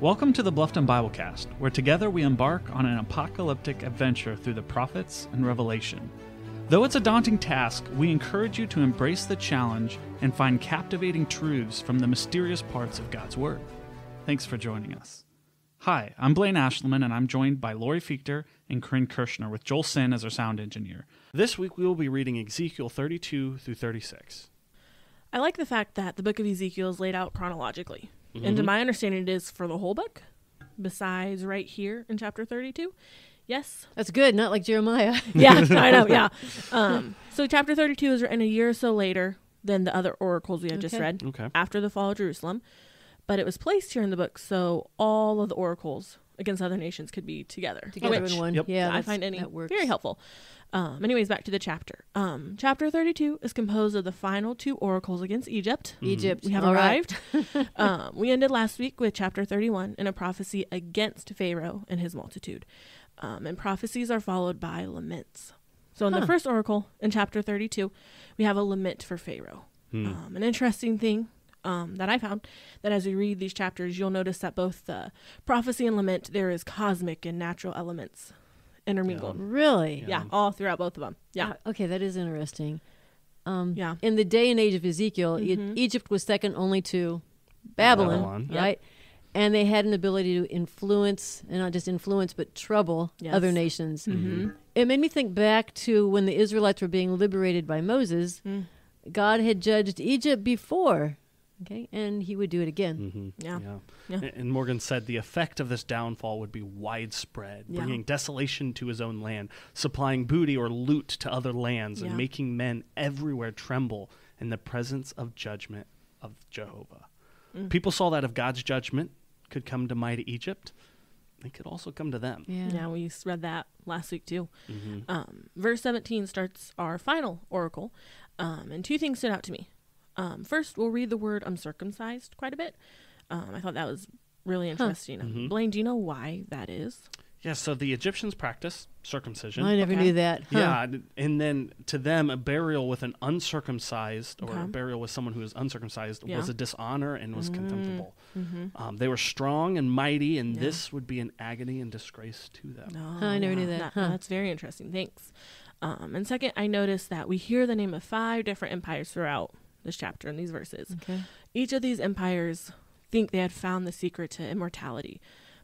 Welcome to the Bluffton Biblecast, where together we embark on an apocalyptic adventure through the prophets and Revelation. Though it's a daunting task, we encourage you to embrace the challenge and find captivating truths from the mysterious parts of God's Word. Thanks for joining us. Hi, I'm Blaine Ashleman, and I'm joined by Lori Fichter and Corinne Kirshner with Joel Sin as our sound engineer. This week we will be reading Ezekiel 32 through 36. I like the fact that the book of Ezekiel is laid out chronologically. And to my understanding, it is for the whole book, besides right here in chapter 32. Yes? That's good, not like Jeremiah. Yeah, I know, yeah. Um, so chapter 32 is written a year or so later than the other oracles we had just read, Okay. after the fall of Jerusalem. But it was placed here in the book so all of the oracles against other nations could be together. Together which in one. Yep. Yeah, I find any that works. very helpful. Um, anyways, back to the chapter. Um, chapter 32 is composed of the final two oracles against Egypt. Egypt. We have All right. arrived. um, we ended last week with chapter 31 in a prophecy against Pharaoh and his multitude. Um, and prophecies are followed by laments. So in the first oracle in chapter 32, we have a lament for Pharaoh. Hmm. Um, an interesting thing um, that I found that as we read these chapters, you'll notice that both the prophecy and lament, there is cosmic and natural elements intermingled. Really? Yeah, all throughout both of them. Yeah. Uh, okay, that is interesting. Um, Yeah. In the day and age of Ezekiel, E- Mhm. Egypt was second only to Babylon, Babylon. Yep. right? And they had an ability to influence, and not just influence, but trouble Yes. other nations. Mm-hmm. It made me think back to when the Israelites were being liberated by Moses. Mm. God had judged Egypt before, okay, and he would do it again. Mm-hmm. Yeah. Yeah. A- And Morgan said the effect of this downfall would be widespread, Yeah. bringing desolation to his own land, supplying booty or loot to other lands, Yeah. and making men everywhere tremble in the presence of judgment of Jehovah. Mm. People saw that if God's judgment could come to mighty Egypt, it could also come to them. Yeah. Yeah, we read that last week too. Mhm. Um, verse 17 starts our final oracle, um, and two things stood out to me. Um, first, we'll read the word uncircumcised quite a bit. Um, I thought that was really interesting. Um, Mhm. Blaine, do you know why that is? Yeah, so the Egyptians practiced circumcision. I never Okay. knew that. Huh. Yeah, and then to them, a burial with an uncircumcised or a burial with someone who is uncircumcised Yeah. was a dishonor and was Mm. contemptible. Mm-hmm. Um, they were strong and mighty, and Yeah. this would be an agony and disgrace to them. No, I never knew that. Huh. That's very interesting. Thanks. Um, and second, I noticed that we hear the name of five different empires throughout this chapter and these verses. Okay. Each of these empires think they had found the secret to immortality,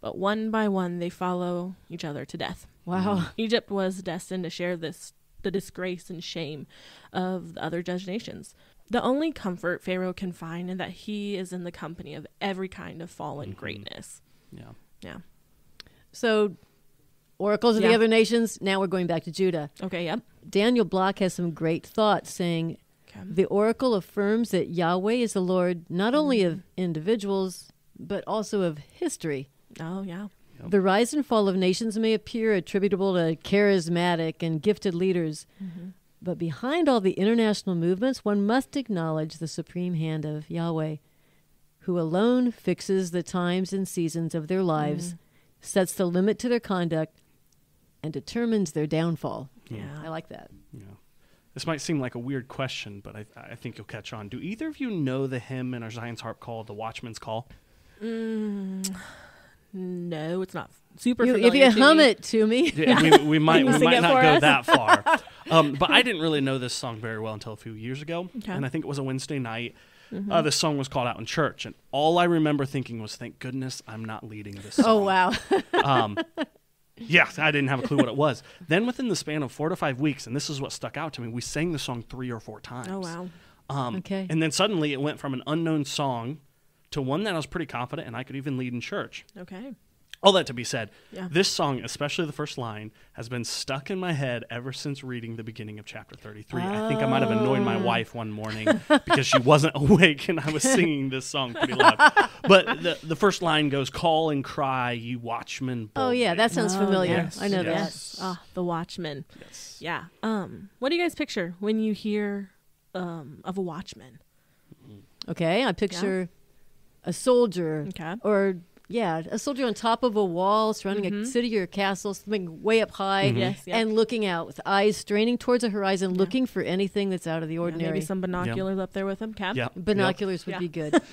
but one by one they follow each other to death. Wow. Egypt was destined to share this the disgrace and shame of the other judged nations. The only comfort Pharaoh can find is that he is in the company of every kind of fallen Mhm. greatness. Yeah. Yeah. So, oracles of Yeah. the other nations. Now we're going back to Judah. Okay, yep. Daniel Block has some great thoughts saying Okay. the oracle affirms that Yahweh is the Lord not only of individuals, but also of history. Oh, yeah. Yep. The rise and fall of nations may appear attributable to charismatic and gifted leaders, Mm-hmm. but behind all the international movements, one must acknowledge the supreme hand of Yahweh, who alone fixes the times and seasons of their lives, sets the limit to their conduct, and determines their downfall. Yeah. I like that. Yeah. This might seem like a weird question, but I, I think you'll catch on. Do either of you know the hymn in our Zion's Harp called "The Watchman's Call"? Mm, no, it's not super You, if you to hum me. it to me, Yeah, we, we might we might not go us? that far. Um, but I didn't really know this song very well until a few years ago, Okay. and I think it was a Wednesday night. Mhm. Uh, this song was called out in church, and all I remember thinking was, "Thank goodness I'm not leading this." Song. oh wow, Um, yeah, I didn't have a clue what it was. Then within the span of four to five weeks, and this is what stuck out to me, we sang the song three or four times. oh, wow. Um, Okay. And then suddenly it went from an unknown song to one that I was pretty confident and I could even lead in church. Okay. All that to be said, Yeah. this song, especially the first line, has been stuck in my head ever since reading the beginning of chapter 33. I think I might have annoyed my Oh. wife one morning because she wasn't awake and I was singing this song pretty loud. But the, the first line goes, Call and cry, you watchmen. oh yeah, that sounds Oh, familiar. yes, I know yes. Ah, the Watchman. Yes. Yeah. Um, what do you guys picture when you hear um of a watchman? that. Okay, I picture a soldier Okay. or Yeah, a soldier on top of a wall surrounding a city or a castle, something way up high, Mm-hmm. Yes, yep. and looking out with eyes straining towards the horizon, looking for anything that's out of the Yeah, ordinary. maybe some binoculars up there with him. Cam. Yeah. Binoculars would Yeah. be good.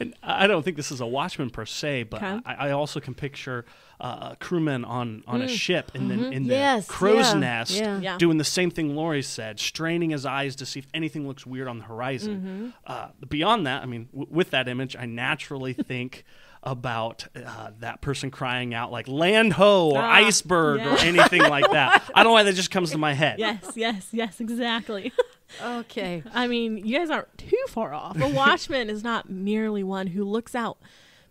And I don't think this is a watchman per se, but Okay. I, I also can picture uh, a crewman on, on a ship in the, in the Yes, crow's yeah, nest yeah. Yeah. doing the same thing Lori said, straining his eyes to see if anything looks weird on the horizon. Uh, beyond that, I mean, w- with that image, I naturally think about uh, that person crying out like land ho or Ah, iceberg yeah. or anything like that. I don't know why that just comes to my head. Yes, yes, yes, exactly. okay. I mean, you guys aren't too far off. A watchman is not merely one who looks out,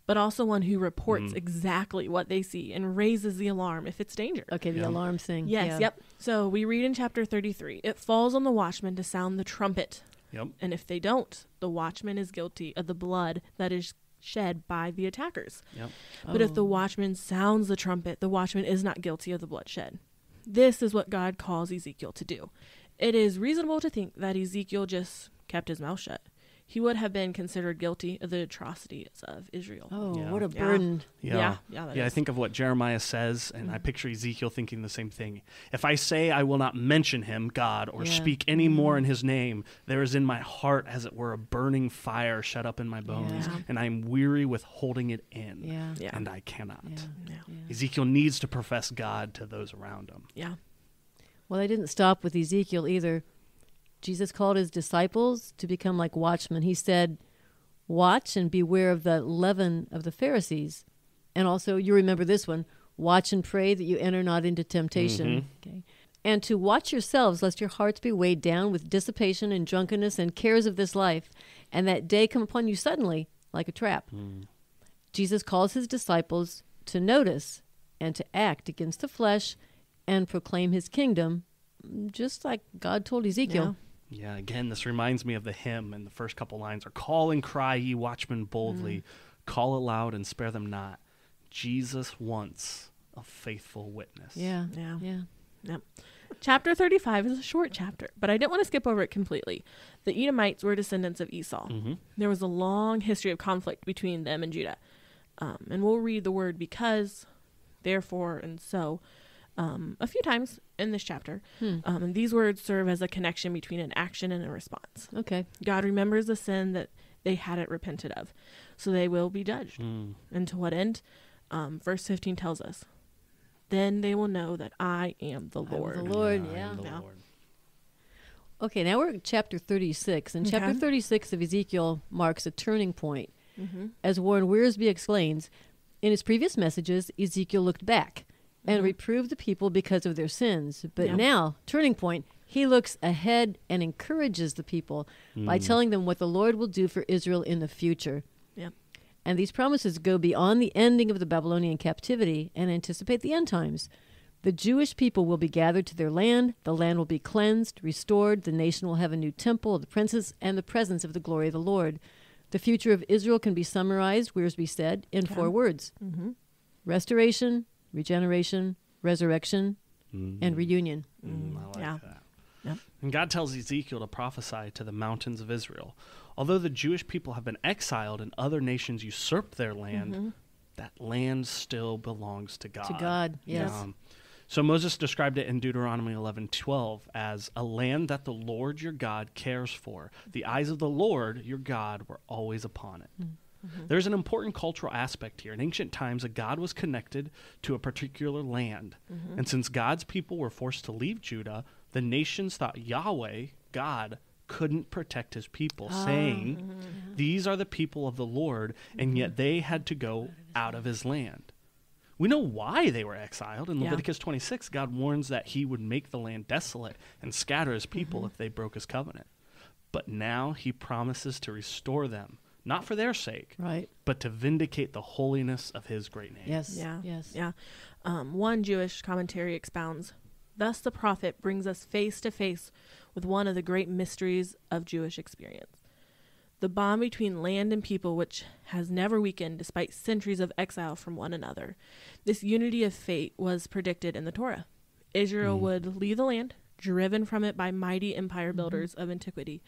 but also one who reports Mm. exactly what they see and raises the alarm if it's danger. Okay, the Yeah. alarm thing. Yes, yeah. yep. So we read in chapter 33 it falls on the watchman to sound the trumpet, Yep. and if they don't, the watchman is guilty of the blood that is shed by the attackers. Yep. But if Oh. the watchman sounds the trumpet, the watchman is not guilty of the bloodshed. This is what God calls Ezekiel to do. It is reasonable to think that Ezekiel just kept his mouth shut. He would have been considered guilty of the atrocities of Israel. Oh, Yeah. what a burden. Yeah. Yeah, yeah, that yeah, I think of what Jeremiah says, and Mm. I picture Ezekiel thinking the same thing. If I say I will not mention him, God, or Yeah. speak any more in his name, there is in my heart, as it were, a burning fire shut up in my bones, Yeah. and I am weary with holding it in, Yeah. Yeah. and I cannot. Yeah. Yeah. yeah. Ezekiel needs to profess God to those around him. Yeah. Well, they didn't stop with Ezekiel either. Jesus called his disciples to become like watchmen. He said, Watch and beware of the leaven of the Pharisees. And also, you remember this one watch and pray that you enter not into temptation. Mm-hmm. Okay. And to watch yourselves, lest your hearts be weighed down with dissipation and drunkenness and cares of this life, and that day come upon you suddenly like a trap. Mm. Jesus calls his disciples to notice and to act against the flesh and proclaim his kingdom, just like God told Ezekiel. Yeah, again, this reminds me of the hymn, and the first couple lines are Call and cry, ye watchmen, boldly, Mm. call aloud and spare them not. Jesus wants a faithful witness. Yeah. Yeah. Yeah. Yep. Chapter 35 is a short chapter, but I didn't want to skip over it completely. The Edomites were descendants of Esau. Mhm. There was a long history of conflict between them and Judah. Um, and we'll read the word because, therefore, and so um, a few times in this chapter. Hmm. Um, and these words serve as a connection between an action and a response. Okay. God remembers the sin that they hadn't repented of, so they will be judged. Mm. And to what end? Um, verse 15 tells us, Then they will know that I am the I am the Lord. Lord, I am yeah. the Yeah. Lord. Okay, now we're at chapter 36. And chapter Okay. 36 of Ezekiel marks a turning point. Mm-hmm. As Warren Wiersbe explains, in his previous messages, Ezekiel looked back and Mhm. reproved the people because of their sins. But Yeah. now, turning point, he looks ahead and encourages the people by Mm. telling them what the Lord will do for Israel in the future. Yep. And these promises go beyond the ending of the Babylonian captivity and anticipate the end times. The Jewish people will be gathered to their land, the land will be cleansed, restored, the nation will have a new temple, the princes, and the presence of the glory of the Lord. The future of Israel can be summarized, Wiersbe said, in Okay. four words Mm-hmm. restoration, regeneration, resurrection, Mm. and reunion. Mm, I like Yeah. that. Yep. And God tells Ezekiel to prophesy to the mountains of Israel. Although the Jewish people have been exiled and other nations usurped their land, Mm-hmm. that land still belongs to God. To God, yes. Um, so Moses described it in Deuteronomy 11:12 as a land that the Lord your God cares for. The eyes of the Lord your God were always upon it. Mm-hmm. There's an important cultural aspect here. In ancient times, a god was connected to a particular land. Mm-hmm. And since God's people were forced to leave Judah, the nations thought Yahweh, God, couldn't protect his people, Ah. saying, Mm-hmm. These are the people of the Lord, and yet they had to go out of his land. We know why they were exiled. In Yeah. Leviticus 26, God warns that he would make the land desolate and scatter his people Mm-hmm. if they broke his covenant. But now he promises to restore them, not for their sake, Right? but to vindicate the holiness of his great name. Yes. Yeah. Yes. Yeah. Um, one Jewish commentary expounds Thus the prophet brings us face to face with one of the great mysteries of Jewish experience. The bond between land and people, which has never weakened despite centuries of exile from one another. This unity of fate was predicted in the Torah. Israel Mm. would leave the land, driven from it by mighty empire mm-hmm. builders of antiquity.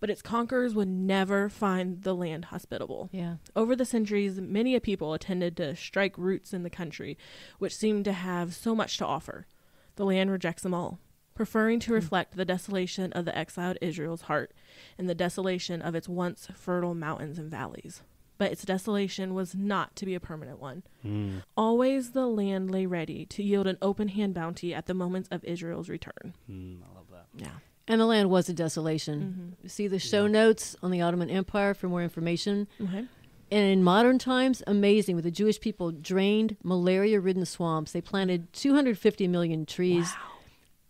But its conquerors would never find the land hospitable. Yeah. Over the centuries, many a people attended to strike roots in the country, which seemed to have so much to offer. The land rejects them all, preferring to hmm. reflect the desolation of the exiled Israel's heart and the desolation of its once fertile mountains and valleys. But its desolation was not to be a permanent one. Mm. Always the land lay ready to yield an open hand bounty at the moments of Israel's return. Mm, I love that. Yeah. And the land was a desolation. See the show notes on the Ottoman Empire for more information. Okay. And in modern times, amazing, with the Jewish people drained malaria ridden swamps. They planted 250 million trees,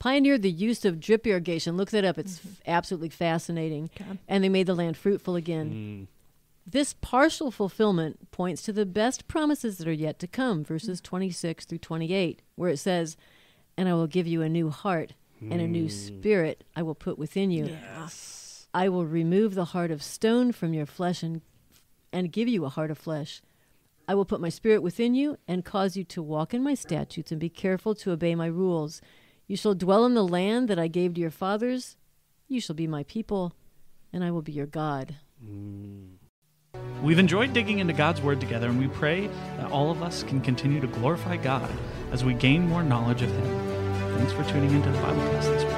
pioneered the use of drip irrigation. Look that up, it's f- absolutely fascinating. Okay. And they made the land fruitful again. Mm. This partial fulfillment points to the best promises that are yet to come, verses 26 through 28, where it says, And I will give you a new heart, and a new hmm. spirit I will put within you. Yeah. I will remove the heart of stone from your flesh and, and give you a heart of flesh. I will put my spirit within you and cause you to walk in my statutes and be careful to obey my rules. You shall dwell in the land that I gave to your fathers. You shall be my people, and I will be your God. Hmm. We've enjoyed digging into God's Word together, and we pray that all of us can continue to glorify God as we gain more knowledge of Him. Thanks for tuning into the Biblecast this week.